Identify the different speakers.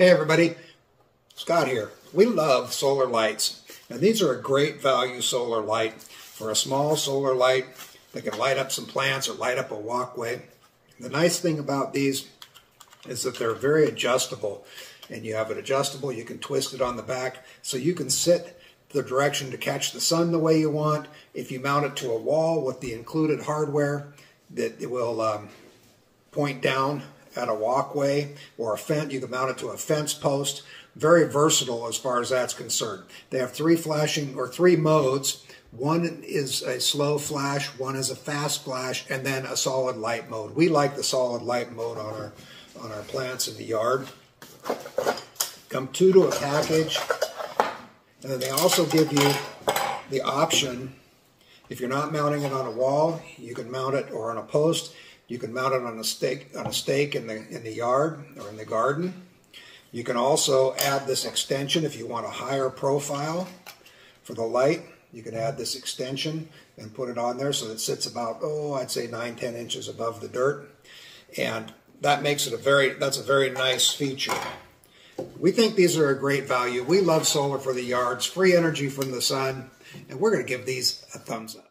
Speaker 1: Hey everybody, Scott here. We love solar lights. And these are a great value solar light for a small solar light that can light up some plants or light up a walkway. The nice thing about these is that they're very adjustable. And you have it adjustable, you can twist it on the back so you can sit the direction to catch the sun the way you want. If you mount it to a wall with the included hardware, that it will um, point down at a walkway or a fence. You can mount it to a fence post. Very versatile as far as that's concerned. They have three flashing or three modes. One is a slow flash, one is a fast flash, and then a solid light mode. We like the solid light mode on our on our plants in the yard. Come two to a package, and then they also give you the option. If you're not mounting it on a wall, you can mount it or on a post. You can mount it on a stake on a stake in the in the yard or in the garden. You can also add this extension if you want a higher profile for the light. You can add this extension and put it on there so it sits about, oh, I'd say 9, 10 inches above the dirt. And that makes it a very, that's a very nice feature. We think these are a great value. We love solar for the yards, free energy from the sun, and we're going to give these a thumbs up.